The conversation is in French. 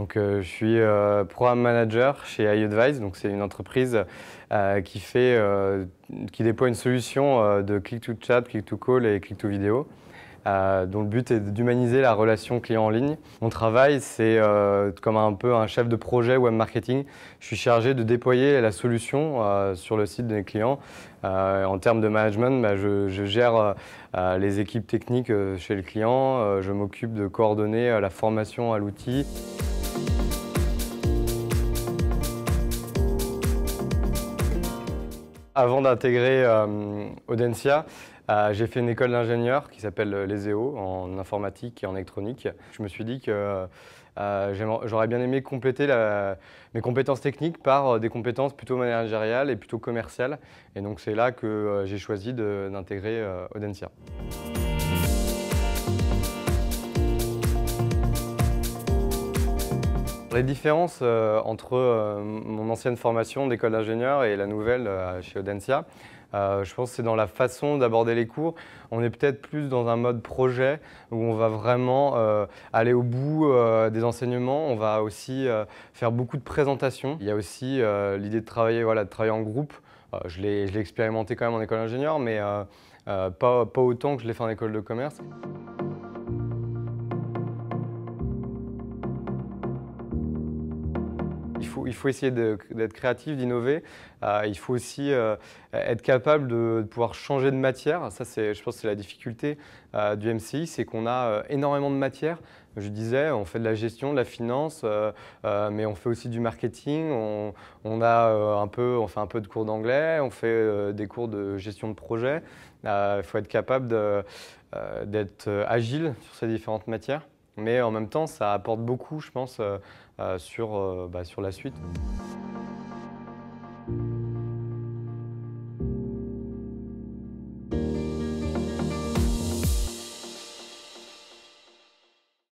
Donc, je suis programme manager chez iAdvise. Donc, c'est une entreprise qui, fait, qui déploie une solution de click-to-chat, click-to-call et click-to-vidéo. Euh, dont le but est d'humaniser la relation client en ligne. Mon travail, c'est euh, comme un peu un chef de projet web marketing. Je suis chargé de déployer la solution euh, sur le site de mes clients. en termes de management, bah, je, gère les équipes techniques chez le client. je m'occupe de coordonner la formation à l'outil. Avant d'intégrer Audencia, euh, j'ai fait une école d'ingénieur qui s'appelle l'ESEO en informatique et en électronique. Je me suis dit que euh, j'aurais bien aimé compléter mes compétences techniques par euh, des compétences plutôt managériales et plutôt commerciales. Et donc c'est là que j'ai choisi d'intégrer Audencia. Les différences entre mon ancienne formation d'école d'ingénieur et la nouvelle chez Audencia, euh, je pense que c'est dans la façon d'aborder les cours. On est peut-être plus dans un mode projet où on va vraiment euh, aller au bout euh, des enseignements. On va aussi faire beaucoup de présentations. Il y a aussi l'idée de travailler, voilà, de travailler en groupe. je l'ai expérimenté quand même en école d'ingénieur, mais pas, pas autant que je l'ai fait en école de commerce. Il faut essayer d'être créatif, d'innover. Euh, il faut aussi euh, être capable de, pouvoir changer de matière. Ça, je pense c'est la difficulté euh, du MCI, c'est qu'on a énormément de matière. Je disais, on fait de la gestion, de la finance, mais on fait aussi du marketing. On, a un peu, on fait un peu de cours d'anglais, on fait des cours de gestion de projet. Il faut être capable d'être agile sur ces différentes matières mais en même temps, ça apporte beaucoup, je pense, euh, euh, sur, euh, bah, sur la suite.